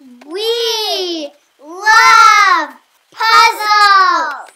We love puzzles!